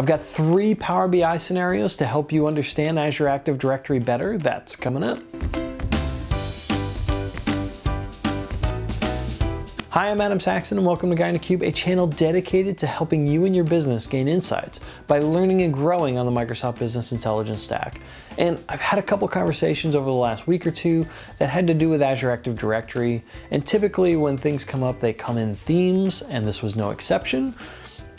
I've got three Power BI scenarios to help you understand Azure Active Directory better. That's coming up. Hi, I'm Adam Saxton and welcome to Guy in a Cube, a channel dedicated to helping you and your business gain insights by learning and growing on the Microsoft Business Intelligence stack. And I've had a couple conversations over the last week or two that had to do with Azure Active Directory. And typically when things come up, they come in themes, and this was no exception.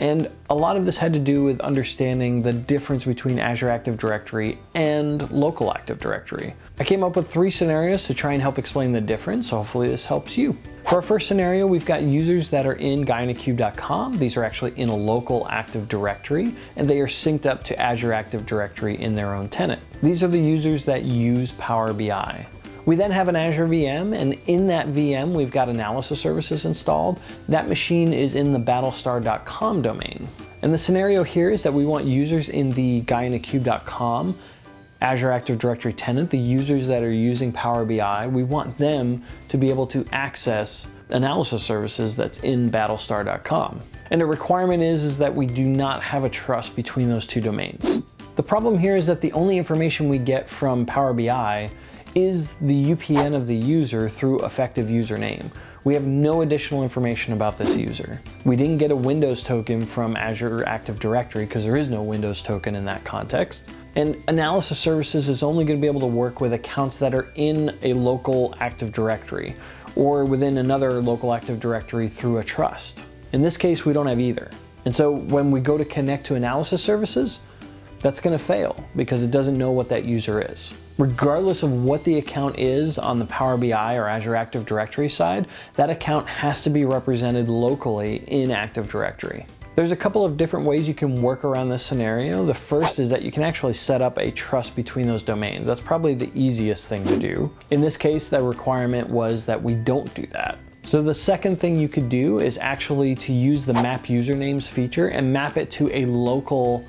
And a lot of this had to do with understanding the difference between Azure Active Directory and local Active Directory. I came up with three scenarios to try and help explain the difference, so hopefully this helps you. For our first scenario, we've got users that are in guyinacube.com. These are actually in a local Active Directory, and they are synced up to Azure Active Directory in their own tenant. These are the users that use Power BI. We then have an Azure VM, and in that VM, we've got analysis services installed. That machine is in the battlestar.com domain. And the scenario here is that we want users in the guyinacube.com Azure Active Directory tenant, the users that are using Power BI, we want them to be able to access analysis services that's in battlestar.com. And the requirement is, is that we do not have a trust between those two domains. The problem here is that the only information we get from Power BI is the UPN of the user through effective username. We have no additional information about this user. We didn't get a Windows token from Azure Active Directory because there is no Windows token in that context. And analysis services is only going to be able to work with accounts that are in a local Active Directory or within another local Active Directory through a trust. In this case, we don't have either. And so when we go to connect to analysis services, that's going to fail because it doesn't know what that user is. Regardless of what the account is on the Power BI or Azure Active Directory side, that account has to be represented locally in Active Directory. There's a couple of different ways you can work around this scenario. The first is that you can actually set up a trust between those domains. That's probably the easiest thing to do. In this case, the requirement was that we don't do that. So the second thing you could do is actually to use the map usernames feature and map it to a local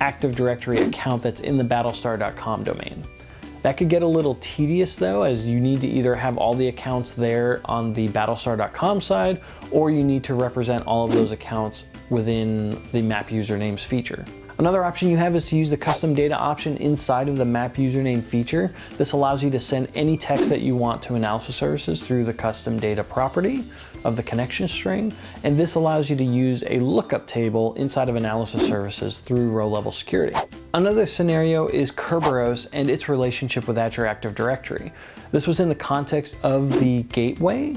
Active Directory account that's in the battlestar.com domain. That could get a little tedious though, as you need to either have all the accounts there on the battlestar.com side, or you need to represent all of those accounts within the map usernames feature. Another option you have is to use the custom data option inside of the map username feature. This allows you to send any text that you want to analysis services through the custom data property of the connection string. And this allows you to use a lookup table inside of analysis services through row level security. Another scenario is Kerberos and its relationship with Azure Active Directory. This was in the context of the gateway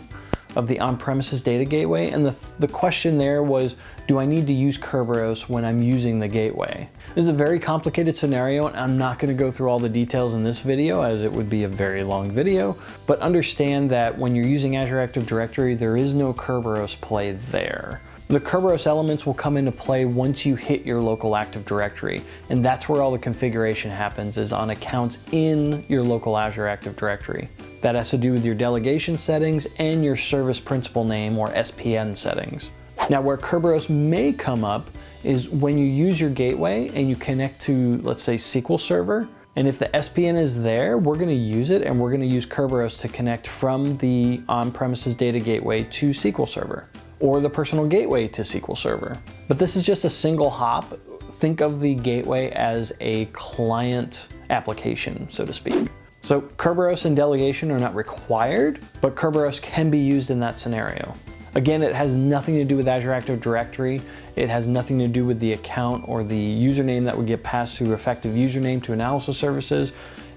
of the on-premises data gateway. And the, the question there was, do I need to use Kerberos when I'm using the gateway? This is a very complicated scenario and I'm not gonna go through all the details in this video as it would be a very long video, but understand that when you're using Azure Active Directory, there is no Kerberos play there. The Kerberos elements will come into play once you hit your local Active Directory, and that's where all the configuration happens is on accounts in your local Azure Active Directory. That has to do with your delegation settings and your service principal name or SPN settings. Now where Kerberos may come up is when you use your gateway and you connect to, let's say, SQL Server, and if the SPN is there, we're gonna use it and we're gonna use Kerberos to connect from the on-premises data gateway to SQL Server or the personal gateway to SQL Server. But this is just a single hop. Think of the gateway as a client application, so to speak. So Kerberos and delegation are not required, but Kerberos can be used in that scenario. Again, it has nothing to do with Azure Active Directory. It has nothing to do with the account or the username that would get passed through effective username to analysis services.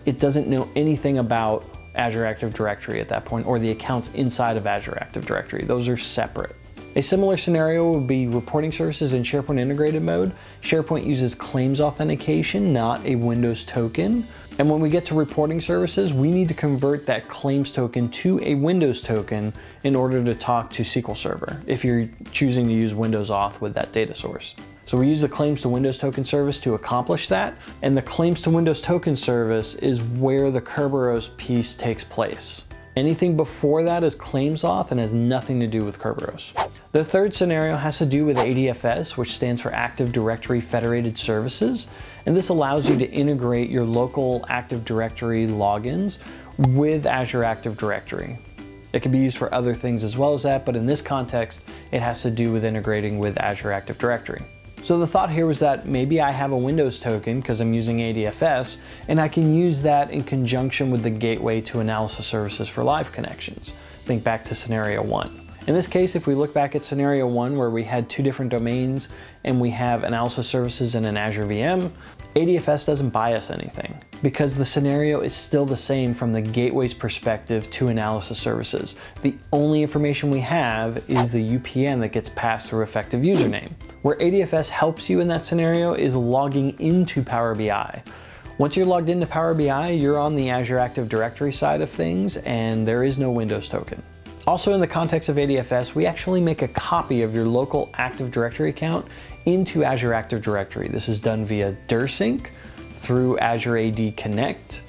It doesn't know anything about Azure Active Directory at that point or the accounts inside of Azure Active Directory. Those are separate. A similar scenario would be reporting services in SharePoint integrated mode. SharePoint uses claims authentication, not a Windows token. And when we get to reporting services, we need to convert that claims token to a Windows token in order to talk to SQL Server, if you're choosing to use Windows Auth with that data source. So we use the claims to Windows token service to accomplish that. And the claims to Windows token service is where the Kerberos piece takes place. Anything before that is claims auth and has nothing to do with Kerberos. The third scenario has to do with ADFS, which stands for Active Directory Federated Services. And this allows you to integrate your local Active Directory logins with Azure Active Directory. It can be used for other things as well as that, but in this context, it has to do with integrating with Azure Active Directory. So the thought here was that maybe I have a Windows token because I'm using ADFS, and I can use that in conjunction with the gateway to analysis services for live connections. Think back to scenario one. In this case, if we look back at scenario one where we had two different domains and we have analysis services in an Azure VM, ADFS doesn't buy us anything because the scenario is still the same from the gateway's perspective to analysis services. The only information we have is the UPN that gets passed through effective username. Where ADFS helps you in that scenario is logging into Power BI. Once you're logged into Power BI, you're on the Azure Active Directory side of things and there is no Windows token. Also in the context of ADFS, we actually make a copy of your local Active Directory account into Azure Active Directory. This is done via DirSync through Azure AD Connect.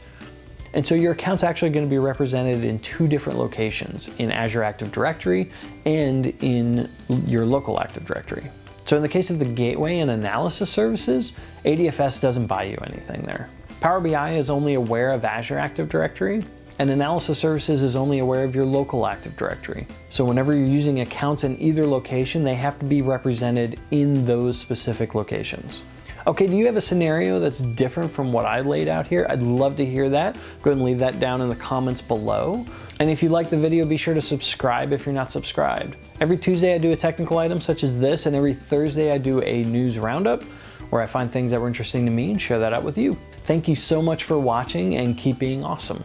And so your account's actually going to be represented in two different locations, in Azure Active Directory and in your local Active Directory. So in the case of the gateway and analysis services, ADFS doesn't buy you anything there. Power BI is only aware of Azure Active Directory, and Analysis Services is only aware of your local Active Directory. So whenever you're using accounts in either location, they have to be represented in those specific locations. Okay, do you have a scenario that's different from what I laid out here? I'd love to hear that. Go ahead and leave that down in the comments below. And if you like the video, be sure to subscribe if you're not subscribed. Every Tuesday I do a technical item such as this, and every Thursday I do a news roundup where I find things that were interesting to me and share that out with you. Thank you so much for watching and keep being awesome.